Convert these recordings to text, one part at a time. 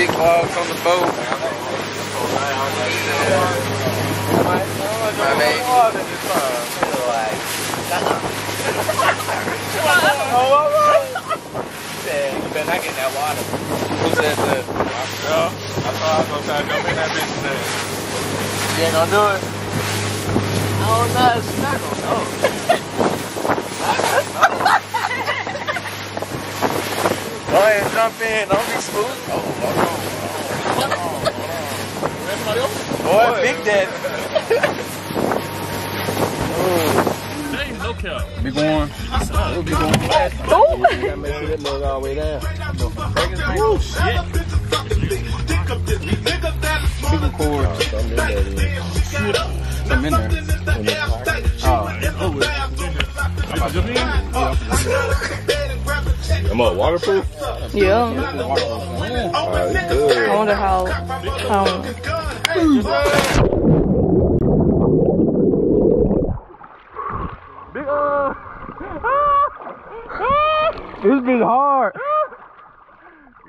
big logs on the boat. My baby. You better not get that water. Who said that? Yeah, I thought I was gonna try to jump in that bitch today. You ain't gonna do it? I don't know, it's not gonna. Go ahead, jump in. Don't be smooth. Oh, hold on. Everybody else? Boy, Big Daddy. Hey, no cap. Be going. We'll be going fast. gotta make sure that mug all the way down. Oh, shit. We record some in there. Am I waterproof? Yeah. Alright, good. I wonder how. how Big, uh, This been hard.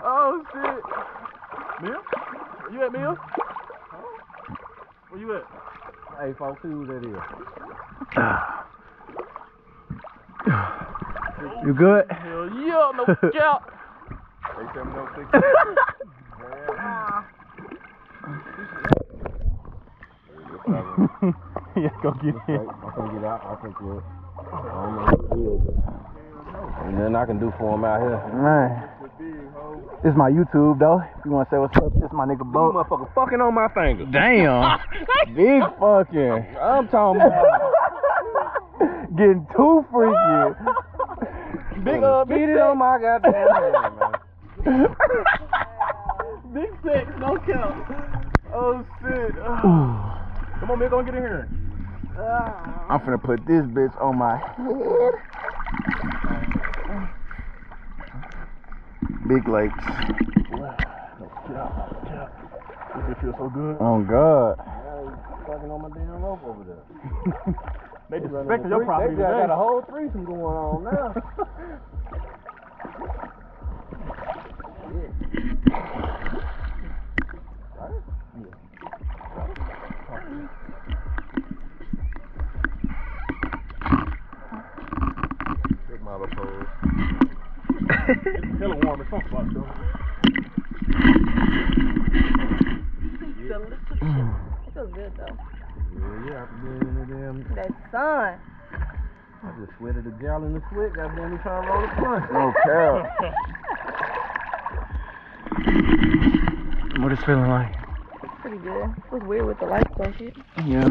oh, shit. Mia? You at Mia? Where you at? Hey, folks, see who that is. You good? Hell yeah, no cap. They tell me no six. yeah, go get it. I can get out. I can get it. I don't know what it is. And nothing I can do for him out here. Man. This is my YouTube though. If you want to say what's up, this is my nigga You Bo. motherfucker fucking on my finger. Damn. Big fucking. I'm talking about. Getting too freaky. Big uh, beat it on my goddamn hand, man. Big sex, no cap. Oh, shit. Come on, man, go get in here. I'm finna put this bitch on my head. Big lakes. It feels so good. Oh God. Fucking on my damn rope over there. They disrespecting your property They got a whole threesome going on now. It's hella warm in some spots, though. Mm. feels good though. Yeah, yeah, after being in the damn, That sun. I just sweated a gallon of sweat. Goddamn, me trying to roll the blunt. No cap. What is feeling like? Pretty good. It was weird with the lights and shit. Yeah.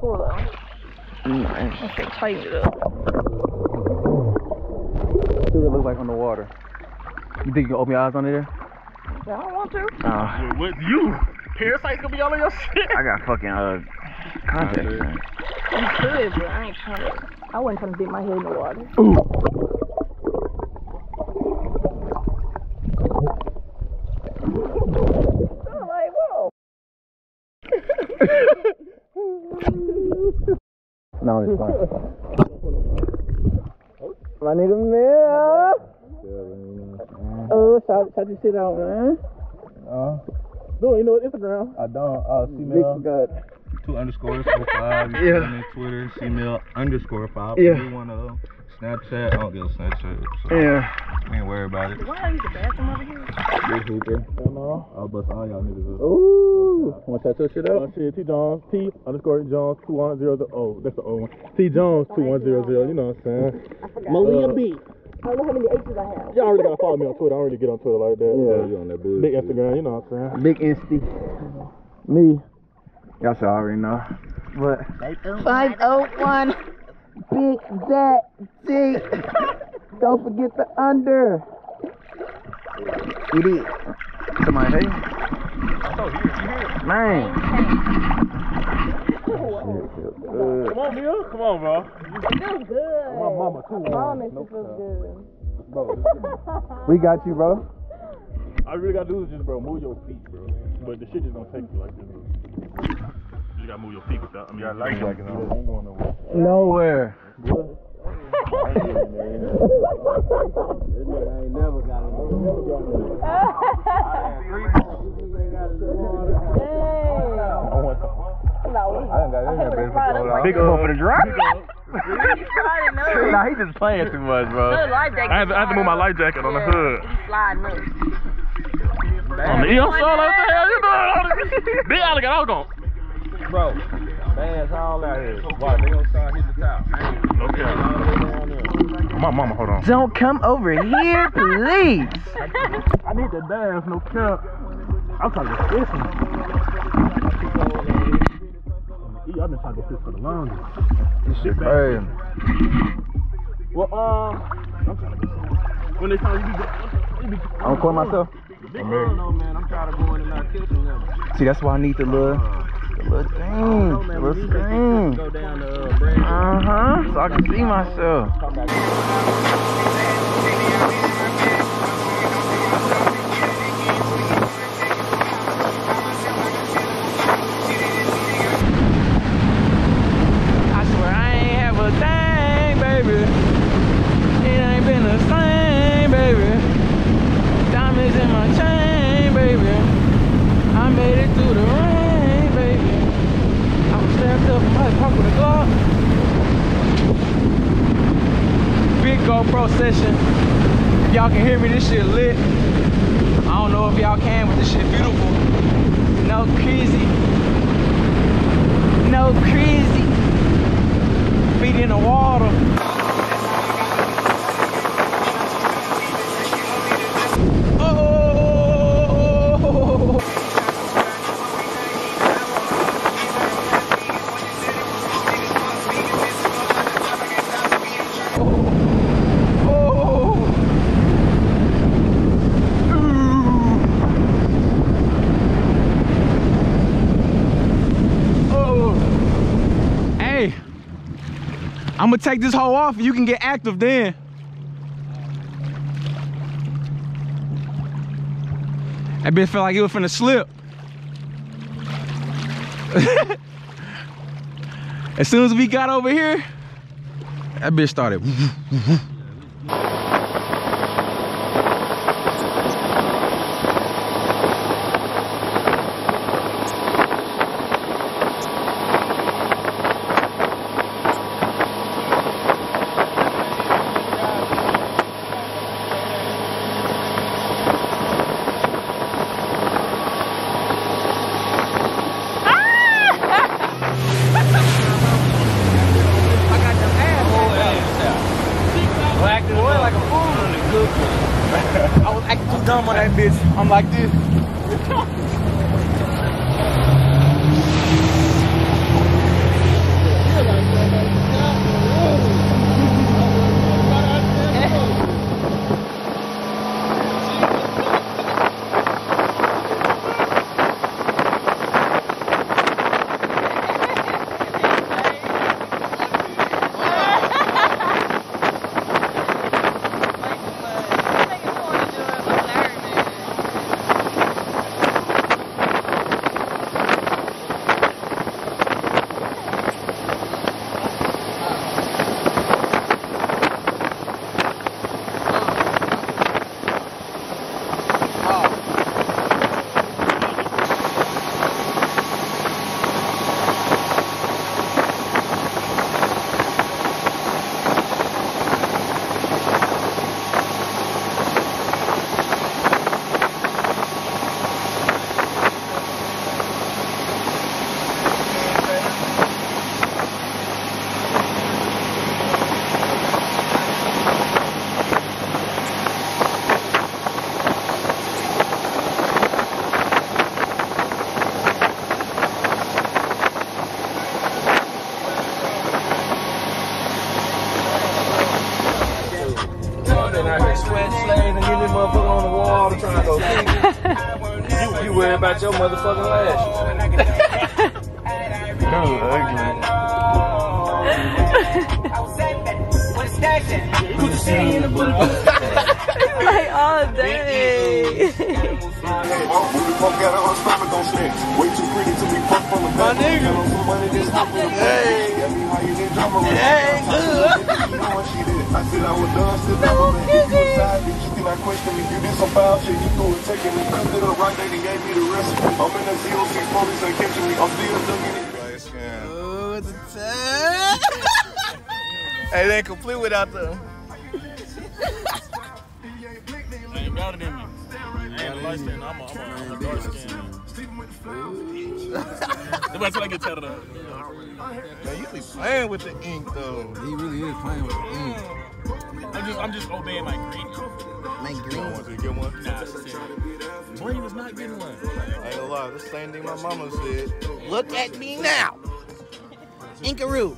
Cool though. Nice. I should tighten it up. See what it looks like on the water. You think you can open your eyes under there? I don't want to. Oh, What, you? Parasites gonna be all in your shit? I got fucking uh contacts. man. You could, but I ain't trying to. I wasn't trying to dip my head in the water. I'm like, whoa. No, it's fine. My nigga Mel. Oh, shout, shout your shit out, man. Uh, No, you know what Instagram. I don't. Uh, Big female forgot. two underscores four five. Yeah. yeah. me Twitter, female underscore five. Yeah. One of them. Snapchat. I don't get a Snapchat. So Yeah. I ain't worry about it. Why are you the bathroom over here? Big hooper. I'll bust all y'all niggas up. Ooh. Want to touch your shit Oh out? shit, T Jones, T underscore Jones two one zero zero. Oh, that's the old one. T Jones two one zero zero. You know what I'm saying? M'Leah uh, B. I don't know how many H's I have. Y'all already gotta follow me on Twitter. I don't really get on Twitter like that. Yeah. You on that bullshit. Big Instagram, you know what I'm saying? Big Insty. Me. Y'all should already know. But 501 Big Daddy. Don't forget the under. You did. Somebody hey? I thought he was here. Man. Come on, Mia. Come on, bro. It feels good. My mama too. I promise it feels good. We got you, bro. All you really gotta do is just, bro, move your feet, bro. But the shit just gonna take you like this you gotta move your feet with that. I mean, you gotta like it. I'm nowhere. Nowhere. Big up for the drop. nah, he just playing too much, bro. I have, I have, to move my life jacket on the hood. Sliding up. On the EO solo, what the hell you doing? Big Alligator, hold on. Bro, man's all out here. Why? They gonna start hitting the top. No cap. My mama, hold on. Don't come over here, please. I need to dance, no cap. I'm trying to get fishing. I've been trying to go fish for the longest. This shit bad. Hey, Well, um, I'm trying to get When they tell you, you be, you be I'm recording myself. Big girl, though, man. I'm tired of going and not catching them. See, that's why I need the little, the little thing, man, little we need that screen. to go down to uh, Uh huh. So I can see myself. Come back. I swear I ain't have a thing, baby. It ain't been the same, baby. Diamonds in my chain, baby. I made it through the rain, baby. I was strapped up in my pocket with a Glock. Big GoPro session. Y'all can hear me, this shit lit. I don't know if y'all can, but this shit beautiful. No crazy. No crazy feet in the water. Oh! Oh! Ooh. Oh! Hey, I'm gonna take this hoe off and you can get active then. That bitch felt like it was finna slip. as soon as we got over here, that bitch started. acting away like a fool. I was acting too dumb on that Like this. Been out here sweat slaving, getting this motherfucker on the wall trying to go see. You, you worry about your motherfucking lashes. like all day. My nigga. Hey. Hey, good. was a time. hey, it and cook it up right there and gave me the recipe. I'm in the ZOC police ain't catching me. I'm still looking at Oh, the time. hey, they complete without the. I ain't better than me. I ain't a light skin. I'm a, I'm a, I'm a dark skin. Nobody till I get tatted up. Man, you be playing with the ink though. He really is playing with the ink. I'm just, I'm just obeying my green. Man, You green. want to get one? Nah, she said, Breen is not getting one. I ain't gonna lie, the same thing my mama said. Look at me now. Inkaroo.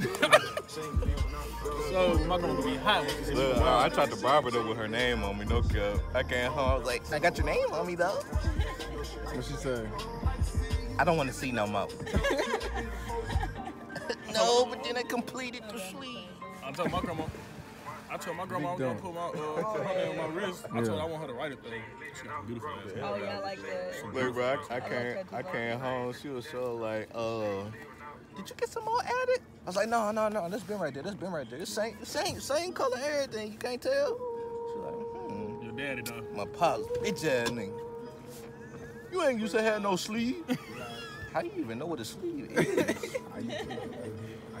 So my girl gonna be hot when she said she Look, I, I tried to barber her with her name on me, no cap. I can't home. I was like, I got your name on me though. What she say? I don't want to see no more. no, but then I completed the sleeve. I told my grandma. I told my grandma I was gonna put my uh, her name on my wrist. I told her I want her to write it though. She got a beautiful ass. Oh yeah, I like that. Look, bro, I, I can't, I can't home. She was so like, uh, did you get some more added? I was like, no, no, no, that's been right there. That's been right there. It's same, same, same color, everything. You can't tell. She was like, hmm. Your daddy though. My pops, bitch ass nigga. You ain't used to have no sleeve. How you even know what a sleeve is?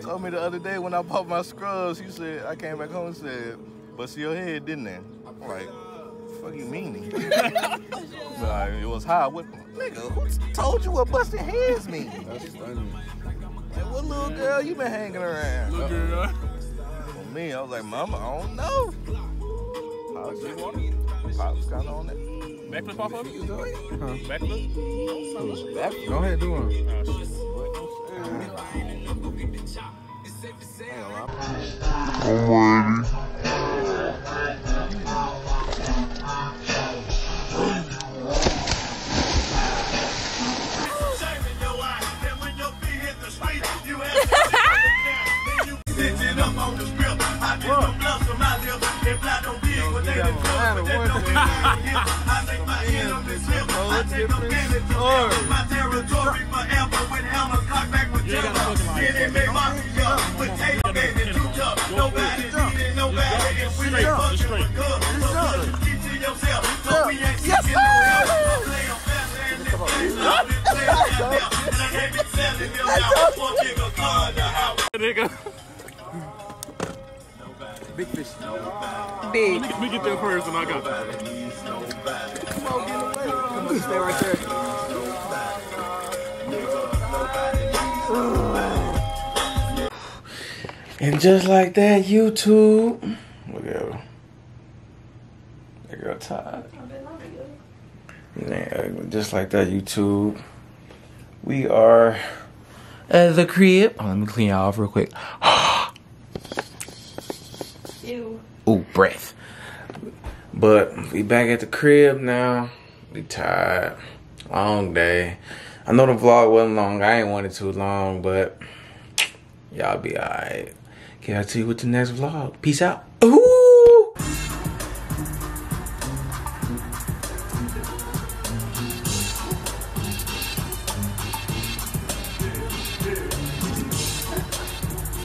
Told me the other day when I bought my scrubs, he said, I came back home and said, bust your head, didn't they? I'm like, fuck you mean? like, it was high. What, nigga, who told you what busting heads mean? That's funny. And what little girl you been hanging around? Look girl. For me, I was like, mama, I don't know. Pops, Pops kind of on it. Backflip off of it? Huh? Backflip? Go ahead, do one. Oh, shit. Just Big fish. Big. Let me get there first and I got that. Stay right there. And just like that, YouTube. Look at her. That girl tired. Just like that, YouTube. We are at the crib. Oh, let me clean y'all off real quick. Ew. Ooh, breath. But we back at the crib now. We tired. Long day. I know the vlog wasn't long. I ain't want it too long, but y'all be alright. Can I see you with the next vlog? Peace out. Ooh.